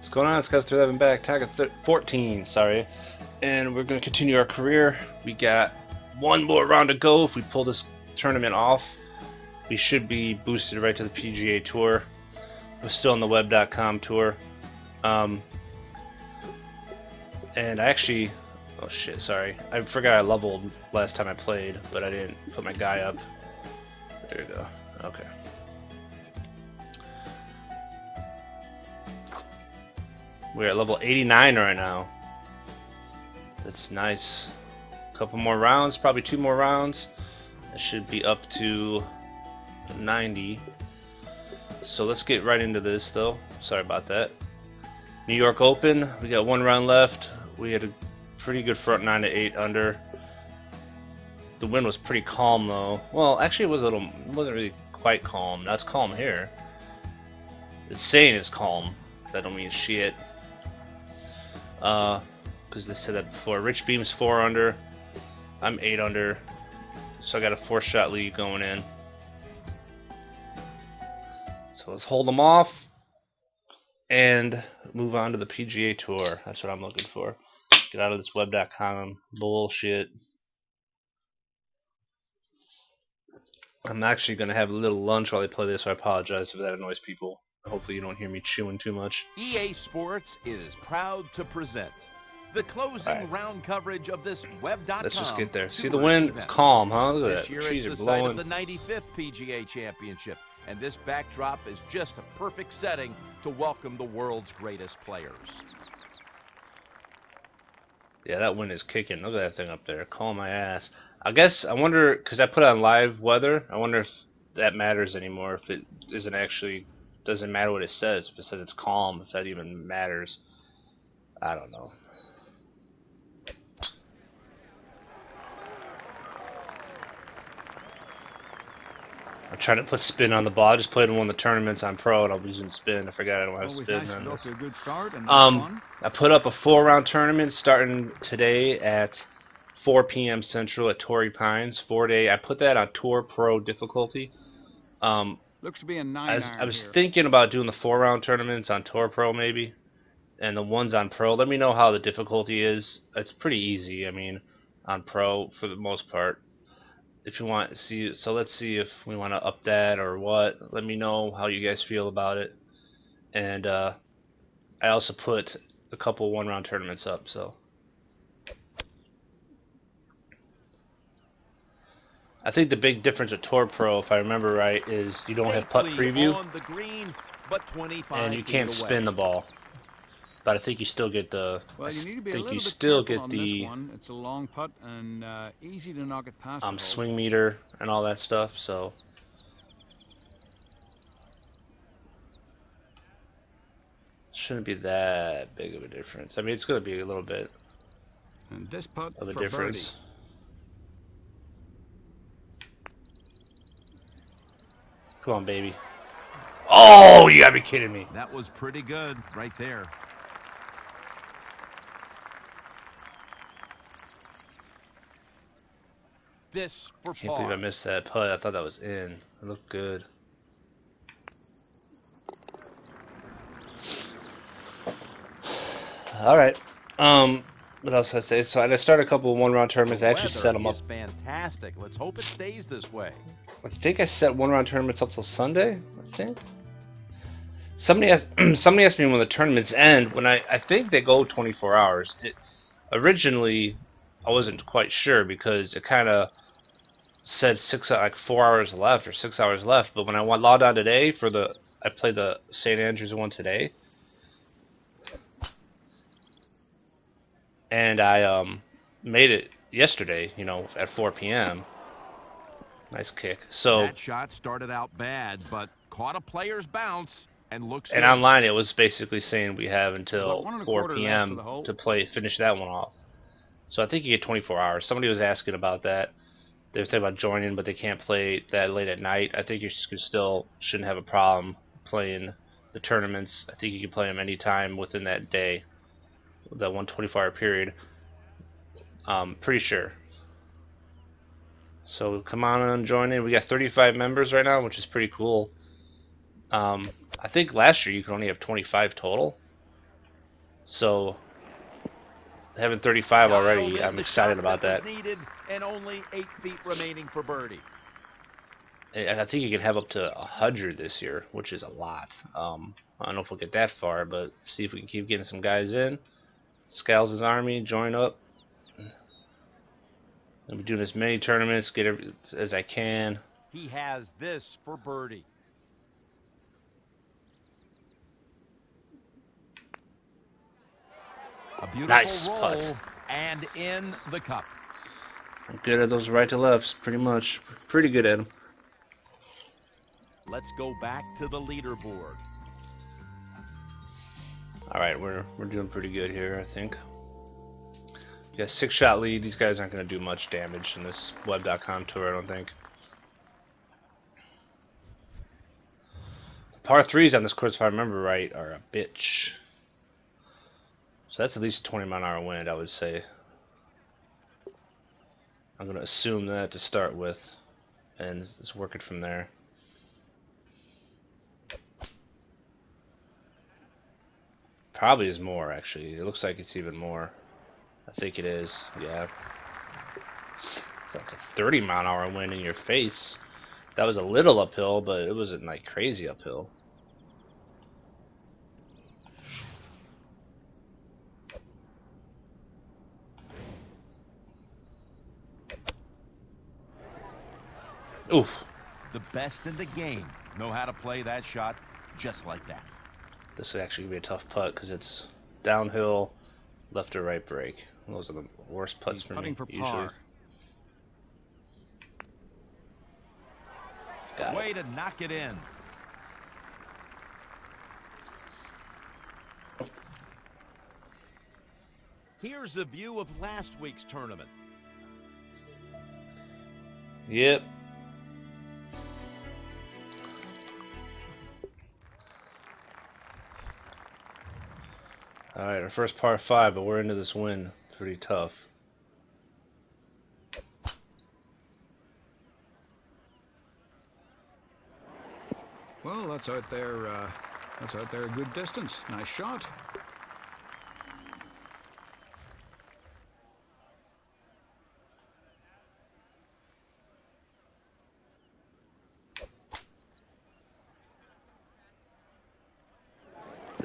What's going on? It's Scalz 311 back, tag at 14, sorry. And we're going to continue our career. We got one more round to go. If we pull this tournament off, we should be boosted right to the PGA Tour. We're still on the web.com tour. Um, and I actually, oh shit, sorry. I forgot I leveled last time I played, but I didn't put my guy up. There we go. Okay. We're at level 89 right now. That's nice. A couple more rounds, probably two more rounds. I should be up to 90. So let's get right into this though. Sorry about that. New York Open, we got one round left. We had a pretty good front 9 to 8 under. The wind was pretty calm though. Well, actually it was a little, it wasn't really quite calm. That's calm here. It's saying it's calm. That don't mean shit. Uh, because they said that before. Rich Beem's four under. I'm eight under. So I got a four shot lead going in. So let's hold them off and move on to the PGA Tour. That's what I'm looking for. Get out of this web.com bullshit. I'm actually going to have a little lunch while I play this, so I apologize if that annoys people. Hopefully you don't hear me chewing too much. EA Sports is proud to present the closing Right. round coverage of this web.com. Let's just get there. See the wind? It's calm, huh? Look at This that. year Trees is are the site blowing. of the 95th PGA Championship, and this backdrop is just a perfect setting to welcome the world's greatest players. Yeah, that wind is kicking. Look at that thing up there. Calm my ass. I guess, I wonder, because I put on live weather, I wonder if that matters anymore. If it isn't actually, doesn't matter what it says. If it says it's calm, if that even matters. I don't know. I'm trying to put spin on the ball. I just played in one of the tournaments on pro and I'm using spin. I forgot I don't have Always spin nice on this. a good start Um. I put up a four round tournament starting today at 4 p.m. Central at Torrey Pines. Four day. I put that on Tour Pro difficulty. Um, Looks to be a nine I was, I was thinking about doing the four round tournaments on Tour Pro maybe, and the ones on Pro. Let me know how the difficulty is. It's pretty easy. I mean, on Pro for the most part. If you want, see. So let's see if we want to up that or what. Let me know how you guys feel about it. And uh, I also put a couple one round tournaments up. So. I think the big difference with Tour Pro, if I remember right, is you don't have putt preview the green, but and you can't away. spin the ball. But I think you still get the. I you need to be think little you bit still get on the. It's a long putt and uh, easy to knock it past. um, the swing meter and all that stuff. So shouldn't be that big of a difference. I mean, it's going to be a little bit And this putt of a for difference. Come on, baby. Oh, you gotta be kidding me. That was pretty good right there. This for Can't believe I missed that putt. I thought that was in. It looked good. All right. Um, what else I say? So I started a couple of one-round tournaments. I actually set them up. fantastic. Let's hope it stays this way. I think I set one-round tournaments up till Sunday. I think. Somebody asked. somebody asked me when the tournaments end. When I I think they go 24 hours. It, originally, I wasn't quite sure because it kind of said six like four hours left or six hours left. But when I went logged on today for the I played the St Andrews one today, and I um made it yesterday. You know at 4 p.m. Nice kick. So that shot started out bad, but caught a player's bounce and looks and good. online it was basically saying we have until one and a 4 p.m. for the hole. to play finish that one off. So I think you get 24 hours. Somebody was asking about that. They were thinking about joining, but they can't play that late at night. I think you still shouldn't have a problem playing the tournaments. I think you can play them anytime within that day, that one 24 hour period. Um, pretty sure. So come on and join in. We got 35 members right now, which is pretty cool. Um, I think last year you could only have 25 total. So having 35 already, I'm excited about that. Needed and only eight feet remaining for birdie. And I think you can have up to 100 this year, which is a lot. Um, I don't know if we'll get that far, but see if we can keep getting some guys in. Scales' army, join up. I'll be doing as many tournaments, get every, as I can. He has this for birdie. A beautiful Nice roll putt. and in the cup. I'm good at those right to lefts, pretty much. Pretty good at them. Let's go back to the leaderboard. All right, we're we're doing pretty good here, I think. Yeah, six shot lead. These guys aren't going to do much damage in this web.com tour, I don't think. The par threes on this course, if I remember right, are a bitch. So that's at least 20 mile an hour wind, I would say. I'm going to assume that to start with, and it's working from there. Probably is more actually. It looks like it's even more. I think it is. Yeah. It's like a 30 mile an hour wind in your face. That was a little uphill, but it wasn't like crazy uphill. Oof. The best in the game know how to play that shot just like that. This is actually gonna be a tough putt because it's downhill, left or right break. Those are the worst putts He's for putting me for usually. par. Got it. Way to knock it in. Here's a view of last week's tournament. Yep. Alright, our first par five, but we're into this win. Pretty tough. Well, that's out there. Uh, that's out there a good distance. Nice shot.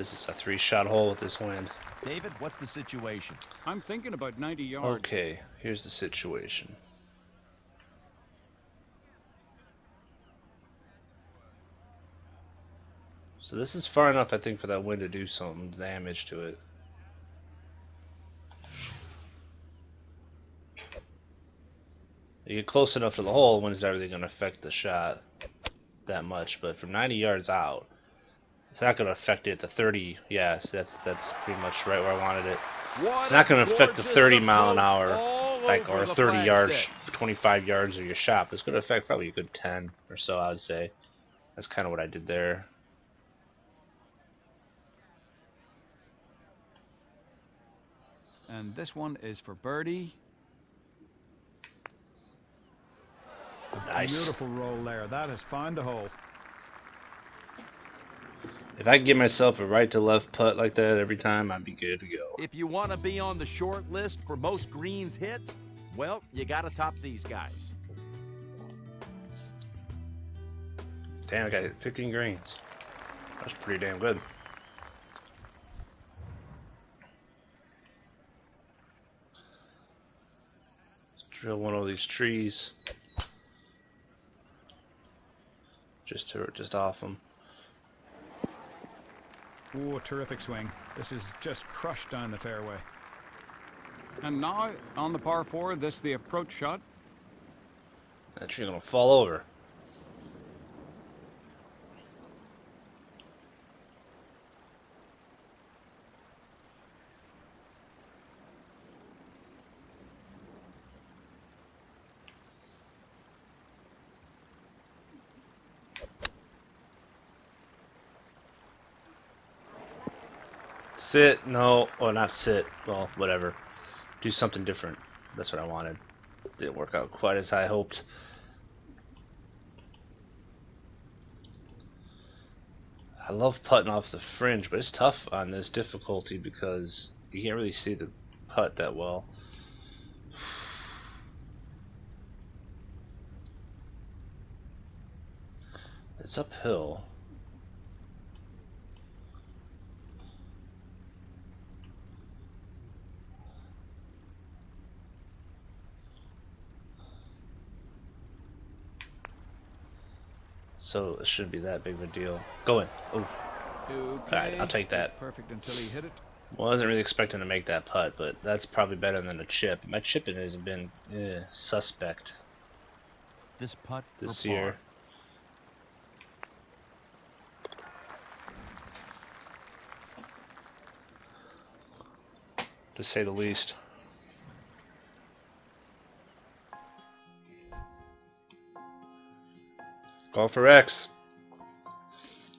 This is a three shot hole with this wind. David, what's the situation? I'm thinking about 90 yards. Okay, here's the situation. So this is far enough, I think, for that wind to do some damage to it. You get close enough to the hole, when's everything going to affect the shot that much? But from 90 yards out, it's not going to affect it at the 30. Yes, that's that's pretty much right where I wanted it. It's not going to affect the 30 mile an hour, like or 30 yards, 25 yards of your shot. It's going to affect probably a good 10 or so, I would say. That's kind of what I did there. And this one is for birdie. Nice. Beautiful roll there. That has found the hole. If I could get myself a right to left putt like that every time, I'd be good to go. If you want to be on the short list for most greens hit, well, you got to top these guys. Damn, I got 15 greens. That's pretty damn good. Let's drill one of these trees. Just to just off them. Oh, terrific swing. This is just crushed down the fairway. And now on the par four, this the approach shot. That tree gonna fall over. Sit, no, or not sit. Well, whatever. Do something different. That's what I wanted. Didn't work out quite as I hoped. I love putting off the fringe, but it's tough on this difficulty because you can't really see the putt that well. It's uphill. So it shouldn't be that big of a deal. Go in. Oh, Okay. Alright, I'll take that. Perfect until he hit it. well, I wasn't really expecting to make that putt, but that's probably better than a chip. My chipping has been eh, suspect This putt this for year. par. to say the least. Golfer X.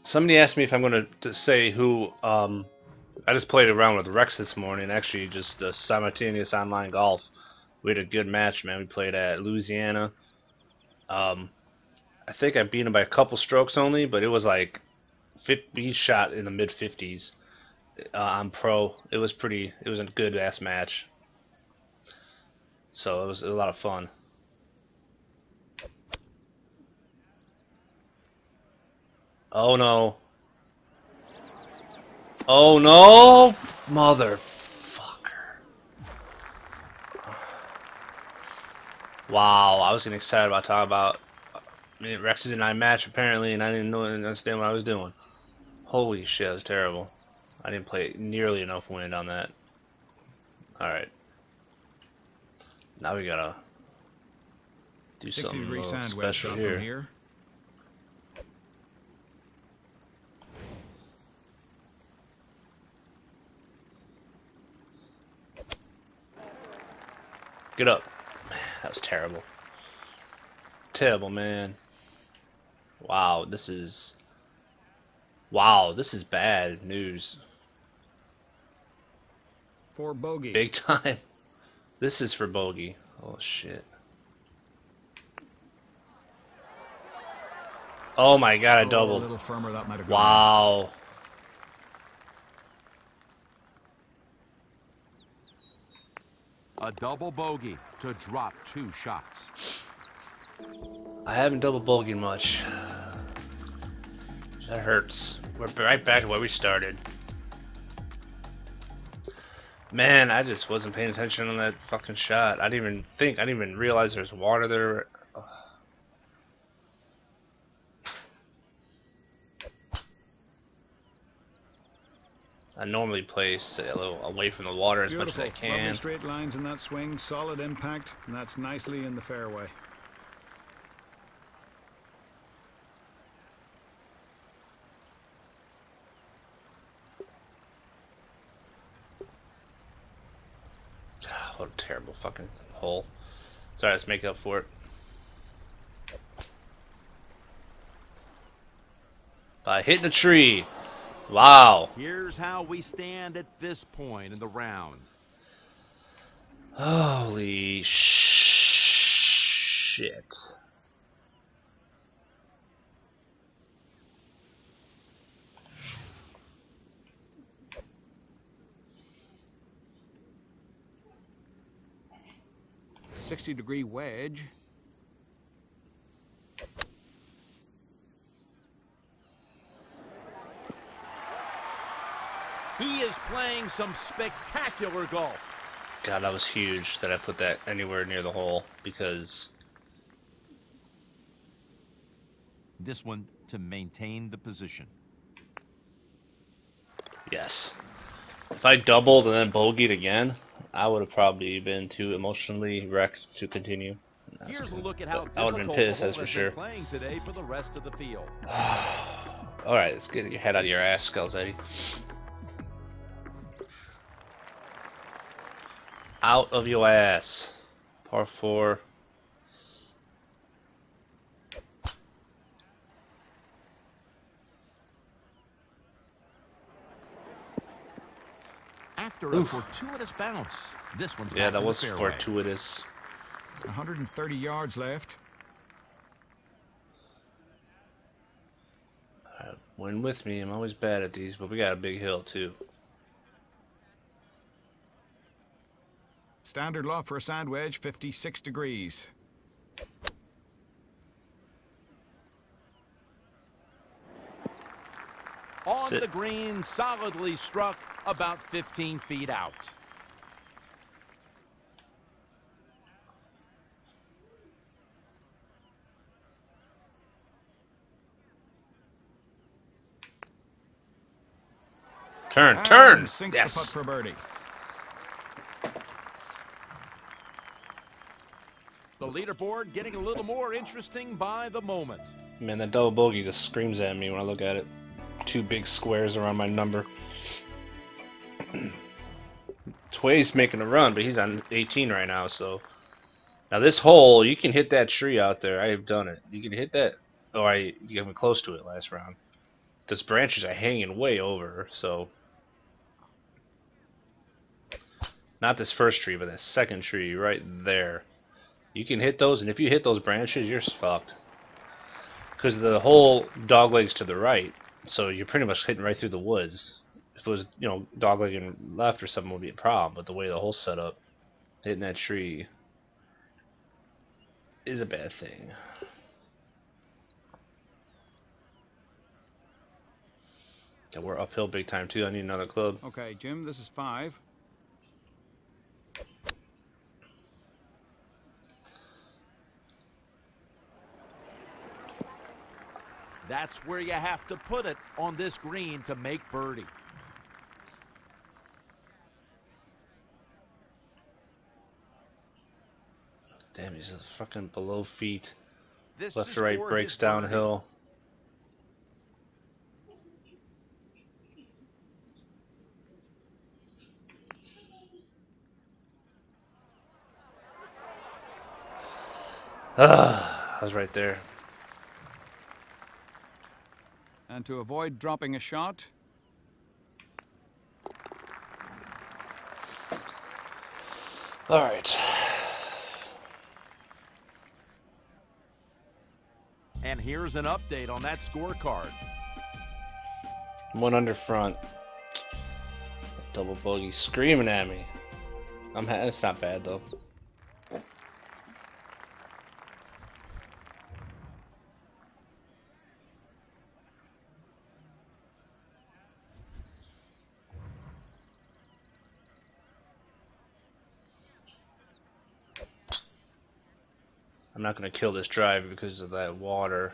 Somebody asked me if I'm going to say who. Um, I just played around with Rex this morning. Actually, just uh, simultaneous online golf. We had a good match, man. We played at Louisiana. Um, I think I beat him by a couple strokes only, but it was like 50, he shot in the mid 50s uh, on pro. It was pretty. It was a good ass match. So it was a lot of fun. Oh no. Oh no, motherfucker. Wow, I was getting excited about talking about I mean, Rex's and I match apparently, and I didn't know and understand what I was doing. Holy shit, that was terrible. I didn't play nearly enough wind on that. Alright. Now we gotta do 60 something a degree little sand wedge special here. here. Get up. That was terrible. Terrible, man. Wow, this is... Wow, this is bad news. For bogey. Big time. This is for bogey. Oh, shit. Oh my god, I Oh, A doubled. little firmer, that might have gone. Wow. A double bogey to drop two shots. I haven't double bogeyed much. That hurts. We're right back to where we started. Man, I just wasn't paying attention on that fucking shot. I didn't even think, I didn't even realize there's water there. I normally place a little away from the water as much as Beautiful. I Lovely can. straight lines in that swing. Solid impact. And that's nicely in the fairway. Ah, what a terrible fucking hole. Sorry, let's make up for it. By hitting the tree. Wow. Here's how we stand at this point in the round. Holy shit. Sixty degree wedge. He is playing some spectacular golf. God, that was huge that I put that anywhere near the hole because This one to maintain the position. yes. If I doubled and then bogeyed again, I would have probably been too emotionally wrecked to continue. That's Here's a look at how I would have been pissed, that's for sure. playing today for the rest of the field. Alright, let's get your head out of your ass, Scalzitti. Out of your ass. Par 4. After a fortuitous bounce, this one's Yeah, that was fortuitous. 130 yards left. Uh, Wind with me. I'm always bad at these, but we got a big hill too. Standard loft for a sand wedge, 56 degrees. On Sit. the green, solidly struck about 15 feet out. Turn, And turn! Sinks the putt Yes! for birdie. The leaderboard getting a little more interesting by the moment. Man, that double bogey just screams at me when I look at it. Two big squares around my number. Tway's making a run, but he's on 18 right now, so. Now this hole, you can hit that tree out there. I have done it. You can hit that. Oh, I got close to it last round. Those branches are hanging way over, so. Not this first tree, but that second tree right there. You can hit those, and if you hit those branches, you're fucked. Because the whole dog legs to the right, so you're pretty much hitting right through the woods. If it was, you know, dog left or something would be a problem, but the way the whole setup, hitting that tree is a bad thing. Yeah, we're uphill big time too. I need another club. Okay, Jim, this is five. That's where you have to put it on this green to make birdie. Damn, he's fucking below feet. This Left to right breaks downhill. Ah, I was right there. And to avoid dropping a shot, All right. And here's an update on that scorecard. One under front. Double bogey screaming at me. I'm ha- it's not bad though. Not gonna kill this drive because of that water.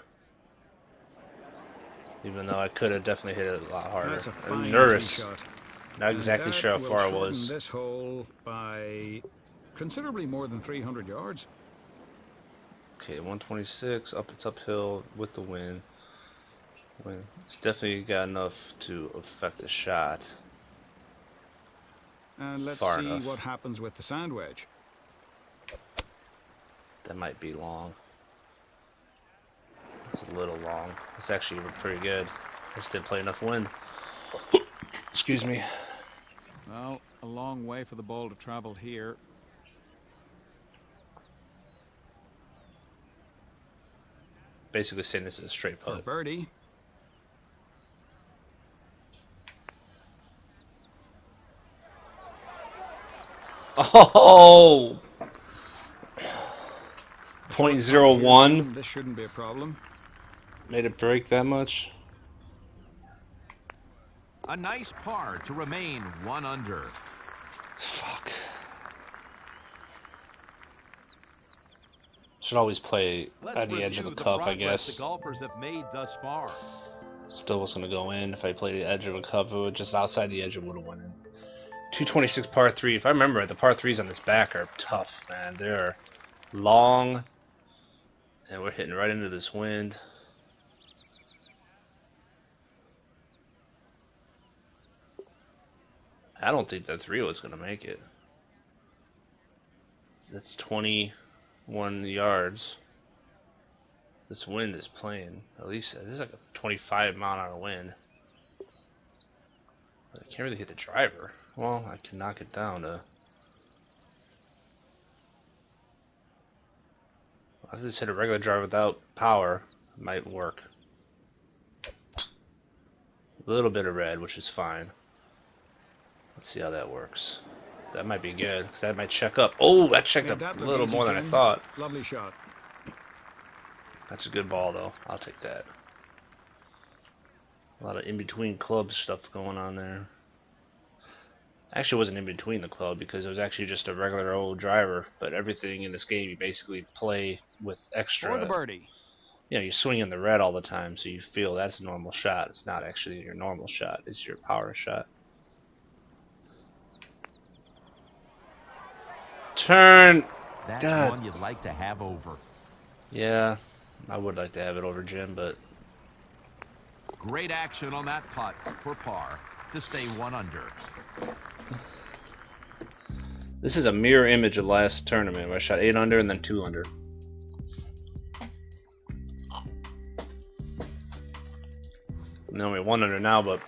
Even though I could have definitely hit it a lot harder. that's a nervous. Not exactly sure how far I was. This hole by considerably more than 300 yards. Okay, 126 up. It's uphill with the wind. Wind. It's definitely got enough to affect the shot. And let's Far see enough. what happens with the sand wedge. That might be long. It's a little long. It's actually pretty good. I just didn't play enough wind. Excuse me. Well, a long way for the ball to travel here. Basically saying this is a straight putt. For birdie. Oh! Point zero one This shouldn't be a problem. made it break that much. A nice par to remain one under. Fuck. Should always play Let's at the edge of the review cup, I guess. the golfers have made thus far. Still was gonna go in if I played the edge of a cup. It was just outside the edge, it would have went in. 226 par three. If I remember right, the par threes on this back are tough, man. They're long, and we're hitting right into this wind. I don't think that three was gonna make it. That's 21 yards. This wind is playing. At least this is like a 25 mile an hour wind. I can't really hit the driver. Well, I can knock it down to. I just hit a regular driver without power. Might work. A little bit of red, which is fine. Let's see how that works. That might be good, because that might check up. Oh, that checked Made up a little more than I thought. Lovely shot. That's a good ball, though. I'll take that. A lot of in-between club stuff going on there. Actually, wasn't in between the club because it was actually just a regular old driver. But everything in this game, you basically play with extra. For the birdie. you know, you're swinging the red all the time, so you feel that's a normal shot. It's not actually your normal shot. It's your power shot. Turn. That's God. one you'd like to have over. Yeah, I would like to have it over Jim, but Great action on that putt for par to stay one under. this is a mirror image of last tournament where I shot eight under and then two under. I'm only one under now, but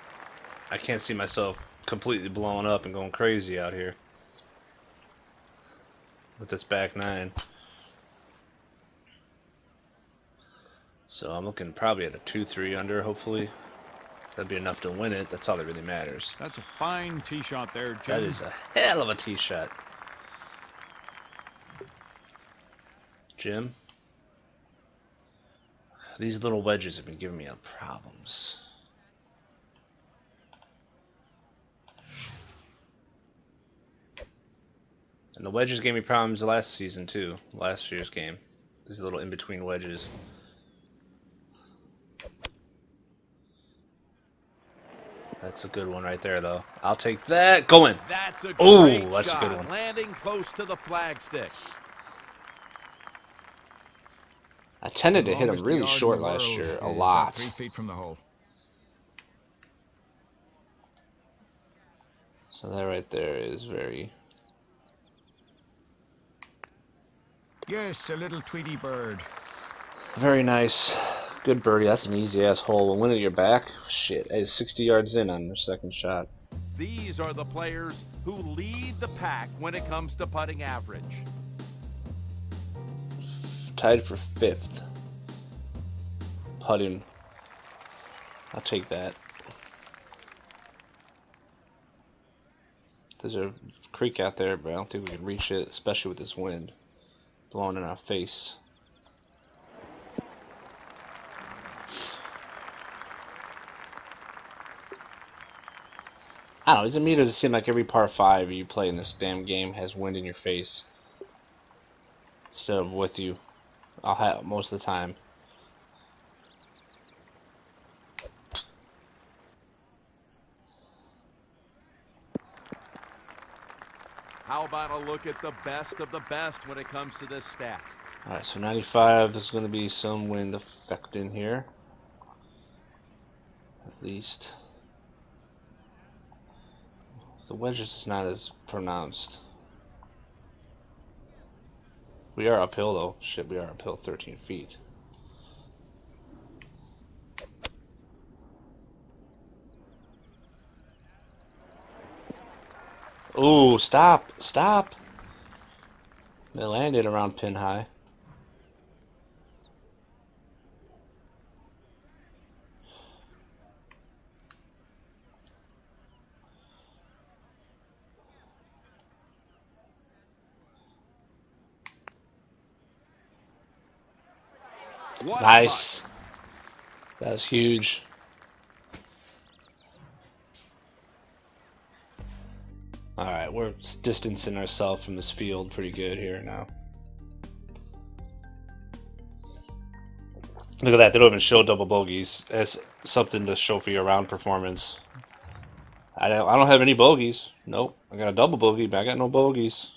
I can't see myself completely blowing up and going crazy out here with this back nine. So I'm looking probably at a 2-3 under, hopefully. That'd be enough to win it. That's all that really matters. That's a fine tee shot there, Jim. That is a hell of a tee shot. Jim? These little wedges have been giving me problems. And the wedges gave me problems last season too. Last year's game. These little in-between wedges. That's a good one right there though. I'll take that. Going. That's a Ooh, great that's a good one. landing close to the flagstick. I tended to hit him really short last year, a lot. Three feet from the hole. So that right there is very. Yes, a little Tweety bird. Very nice. Good birdie. That's an easy ass hole. When winning your back, shit. Hey, 60 yards in on their second shot. These are the players who lead the pack when it comes to putting average. Tied for fifth. Putting. I'll take that. There's a creek out there, but I don't think we can reach it, especially with this wind blowing in our face. I don't know, doesn't mean does it seem like every par five you play in this damn game has wind in your face instead of with you. I'll have most of the time. How about a look at the best of the best when it comes to this stat? Alright, so 95, there's going to be some wind effect in here. At least. The wedges is not as pronounced. We are uphill though. Shit, we are uphill 13 feet. Ooh, stop! Stop! They landed around pin high. Nice. That was huge. Alright, we're distancing ourselves from this field pretty good here now. Look at that, they don't even show double bogeys as something to show for your round performance. I don't, I don't have any bogeys. Nope, I got a double bogey, but I got no bogeys.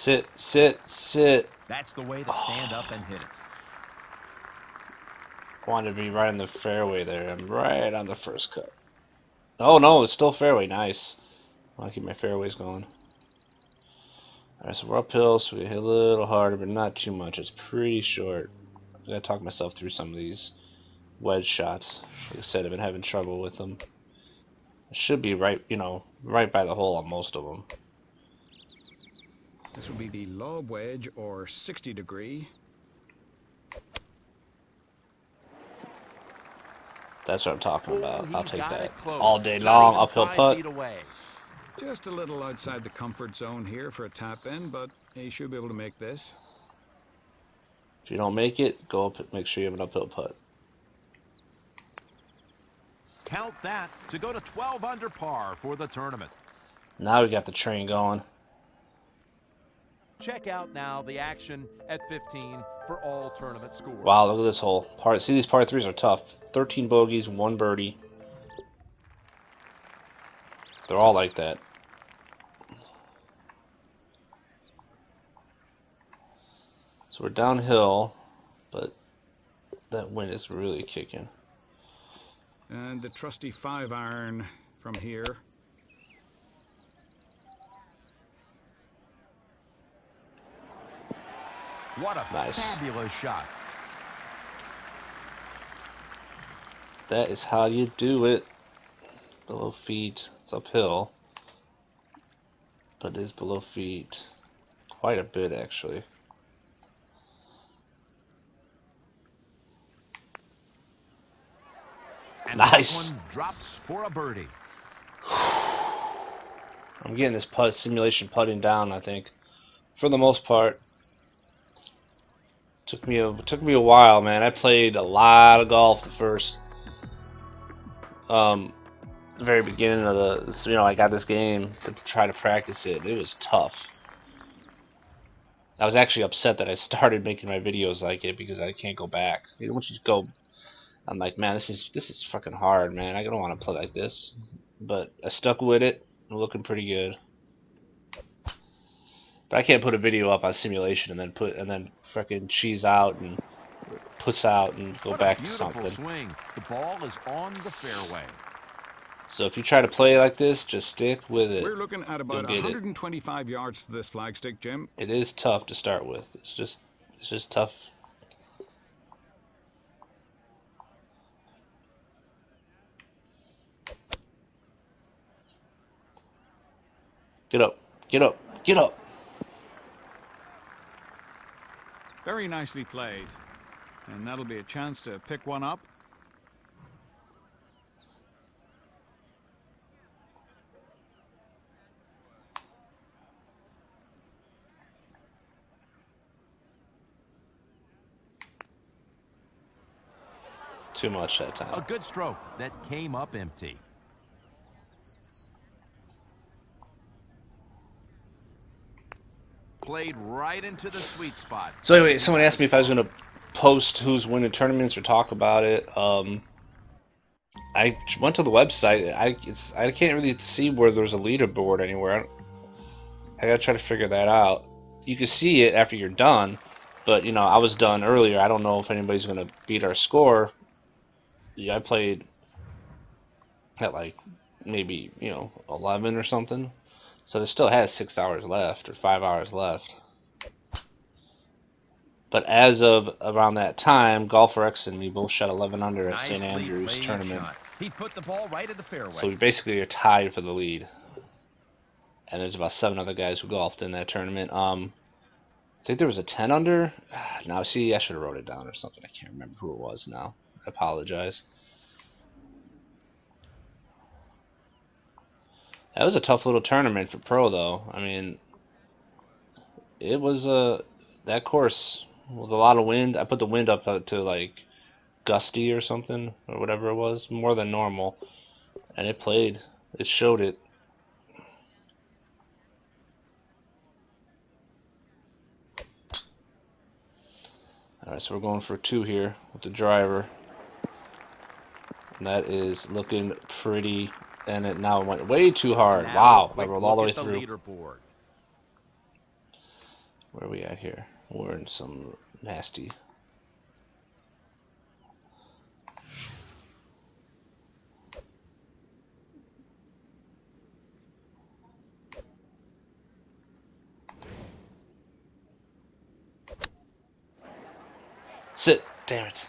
Sit, sit, sit. That's the way to stand up and hit it. Wanted to be right in the fairway there. I'm right on the first cut. Oh no, it's still fairway. Nice. I want to keep my fairways going. Alright, so we're uphill, so we hit a little harder, but not too much. It's pretty short. I gotta talk myself through some of these wedge shots. Like I said, I've been having trouble with them. I should be right, you know, right by the hole on most of them. This would be the lob wedge or 60 degree. That's what I'm talking about. I'll take that all day long. even Uphill five putt. Just a little outside the comfort zone here for a tap in, but he should be able to make this. If you don't make it, go up. Make sure you have an uphill putt. Count that to go to 12 under par for the tournament. Now we got the train going. Check out now the action at 15 for all tournament scores. Wow, look at this hole. Part. See, these par threes are tough. 13 bogeys, one birdie. They're all like that. So we're downhill, but that wind is really kicking. And the trusty five iron from here. What a Nice. fabulous shot. That is how you do it. Below feet. It's uphill. But it is below feet. Quite a bit, actually. And Nice. Drops for a birdie. I'm getting this putt simulation putting down. I think, for the most part. Took me a took me a while, man. I played a lot of golf the first, um, very beginning of the. You know, I got this game to try to practice it. It was tough. I was actually upset that I started making my videos like it because I can't go back. Once you go, I'm like, man, this is this is fucking hard, man. I don't want to play like this. But I stuck with it. I'm looking pretty good. But I can't put a video up on simulation and then put and then fucking cheese out and puss out and go What back to something. swing. The ball is on the fairway. So if you try to play like this, just stick with it. We're looking at about get it. 125 yards to this flagstick, Jim. It is tough to start with. It's just it's just tough. Get up. Get up. Get up. Very nicely played. And that'll be a chance to pick one up. Too much that time. A good stroke that came up empty. Played right into the sweet spot. So anyway, someone asked me if I was gonna post who's winning tournaments or talk about it. Um, I went to the website. I it's I can't really see where there's a leaderboard anywhere. I, I gotta try to figure that out. You can see it after you're done, but you know I was done earlier. I don't know if anybody's gonna beat our score. Yeah, I played at like maybe you know 11 or something. So it still has six hours left or five hours left. But as of around that time, Golfer X and me both shot 11 under at St. Andrews tournament. He put the ball right in the fairway. So we basically are tied for the lead. And there's about seven other guys who golfed in that tournament. Um, I think there was a 10 under. Now, see, I should have wrote it down or something. I can't remember who it was now. I apologize. That was a tough little tournament for pro, though. I mean, it was a that course with a lot of wind. I put the wind up uh, to like gusty or something or whatever it was, more than normal, and it played. It showed it. All right, so we're going for two here with the driver. And that is looking pretty, and it now went way too hard. Now, wow, that rolled all the way at through. leaderboard. Where are we at here? We're in some nasty. Sit. Damn it.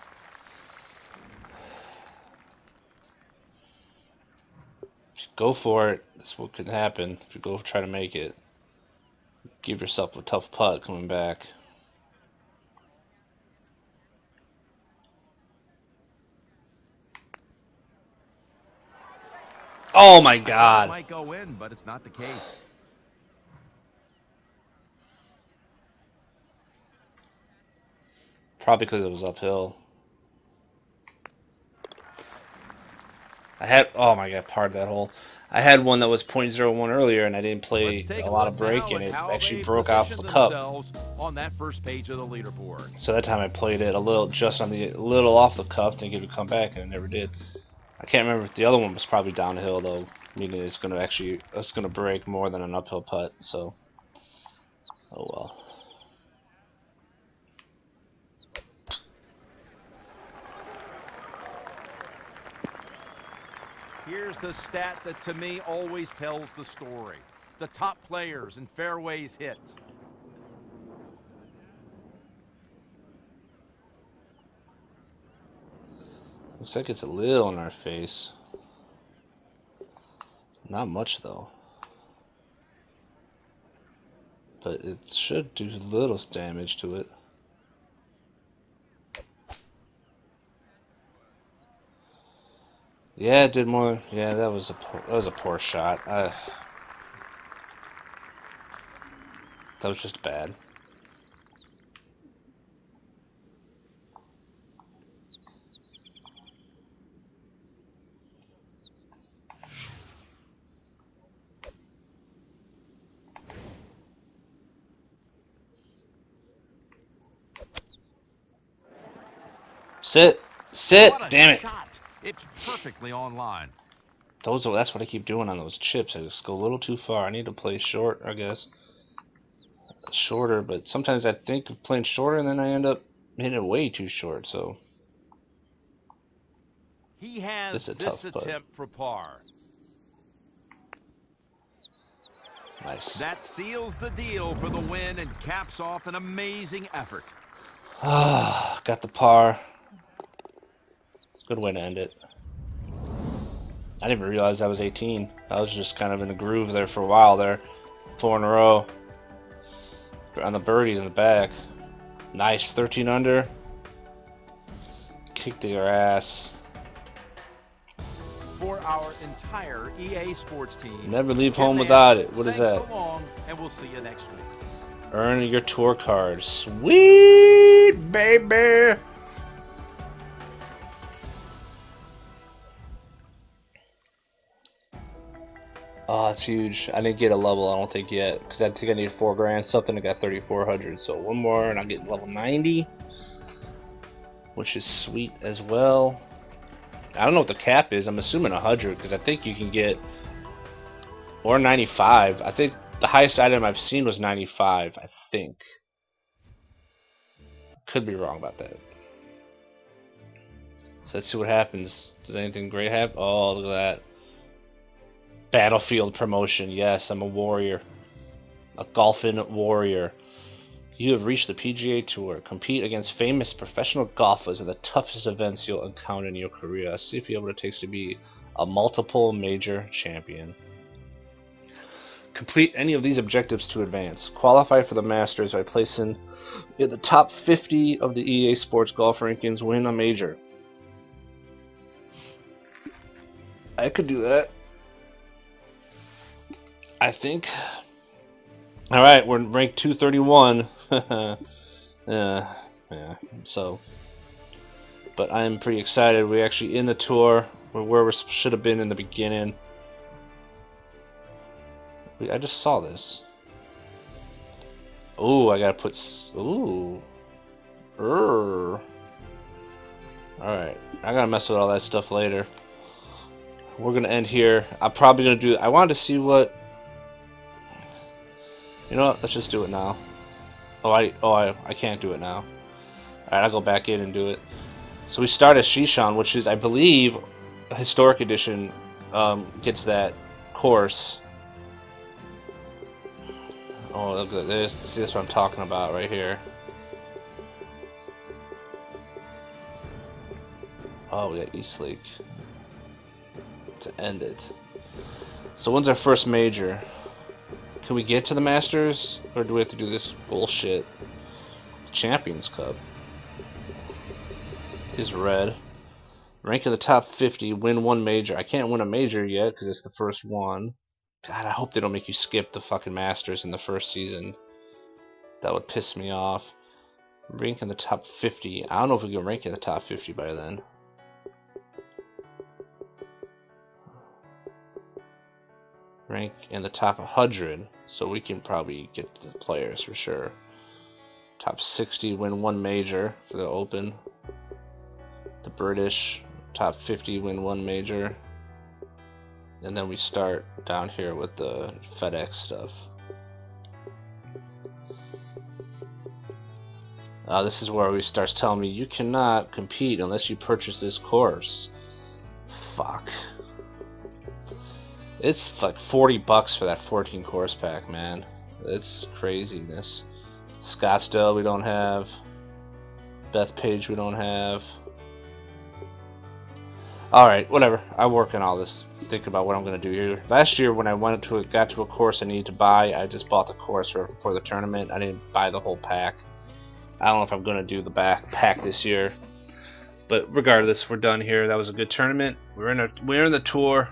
Go for it. That's what could happen if you go try to make it. give yourself a tough putt coming back. Oh my god. Might go in, but it's not the case. Probably because it was uphill. I had, oh my god, part of that hole. I had one that was 0.01 earlier and I didn't play a lot of break and it actually broke off the cup. On that first page of the leaderboard. So that time I played it a little just on the little off the cup, thinking it would come back and it never did. I can't remember if the other one was probably downhill though, meaning it's gonna actually it's gonna break more than an uphill putt. So, oh well. Here's the stat that to me always tells the story. The top players and fairways hit. Looks like it's a little in our face. Not much though. But it should do little damage to it. Yeah, it did more. Yeah, that was a poor, that was a poor shot. Uh, that was just bad. Sit. Sit. Damn it. Shot. It's perfectly online. Those are, that's what I keep doing on those chips. I just go a little too far. I need to play short, I guess. Shorter, but sometimes I think of playing shorter and then I end up hitting it way too short, so. He has This is a this tough putt. attempt for par. Nice. That seals the deal for the win and caps off an amazing effort. Ah, got the par. Good way to end it. I didn't even realize I was 18. I was just kind of in the groove there for a while there. Four in a row. On the birdies in the back. Nice, 13 under. Kicked their ass. For our entire EA Sports team. Never leave home without it. What is that? so long, and we'll see you next week. Earn your tour card. Sweet baby. Ah, oh, that's huge. I didn't get a level, I don't think yet, because I think I need four grand something. I got 3,400, so one more, and I'll get level 90, which is sweet as well. I don't know what the cap is. I'm assuming 100, because I think you can get or 95. I think the highest item I've seen was 95, I think. Could be wrong about that. So let's see what happens. Does anything great happen? Oh, look at that. Battlefield promotion. Yes, I'm a warrior. A golfing warrior. You have reached the PGA Tour. Compete against famous professional golfers at the toughest events you'll encounter in your career. See if you have what it takes to be a multiple major champion. Complete any of these objectives to advance. Qualify for the Masters by placing in the top 50 of the EA Sports Golf Rankings. Win a major. I could do that. I think. Alright, we're ranked 231. yeah, uh, yeah, so. But I'm pretty excited. We're actually in the tour. We're where we should have been in the beginning. I just saw this. Oh, I gotta put. Ooh. Err. Alright, I gotta mess with all that stuff later. We're gonna end here. I'm probably gonna do. I wanted to see what. You know what? Let's just do it now. Oh, I. Oh, I. I can't do it now. Alright, I'll go back in and do it. So we start as Sheshan, which is, I believe, a Historic Edition um, gets that course. Oh, look at this. See, this is what I'm talking about right here. Oh, we got East Lake to end it. So when's our first major? Can we get to the Masters? Or do we have to do this bullshit? The Champions Cup is red. Rank in the top 50, win one major. I can't win a major yet because it's the first one. God, I hope they don't make you skip the fucking Masters in the first season. That would piss me off. Rank in the top 50. I don't know if we can rank in the top 50 by then. Rank in the top 100, so we can probably get the players for sure. Top 60, win one major for the Open. The British, top 50, win one major. And then we start down here with the FedEx stuff. Uh, this is where he starts telling me you cannot compete unless you purchase this course. Fuck. It's like 40 bucks for that 14 course pack, man. It's craziness. Scottsdale we don't have. Bethpage we don't have. Alright, whatever. I work on all this. Think about what I'm going to do here. Last year when I went to got to a course I needed to buy, I just bought the course for, for the tournament. I didn't buy the whole pack. I don't know if I'm going to do the back pack this year. But regardless, we're done here. That was a good tournament. We're in a we're in the tour.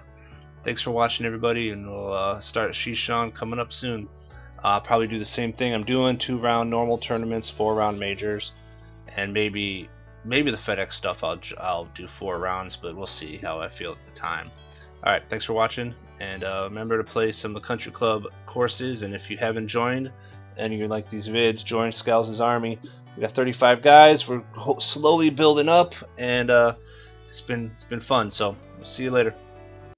Thanks for watching, everybody, and we'll uh, start Sheshan coming up soon. Uh, probably do the same thing I'm doing: two round normal tournaments, four round majors, and maybe maybe the FedEx stuff I'll I'll do four rounds, but we'll see how I feel at the time. All right, thanks for watching, and uh, remember to play some of the Country Club courses. And if you haven't joined, and you like these vids, join Scalz' Army. We got 35 guys. We're slowly building up, and uh, it's been it's been fun. So see you later.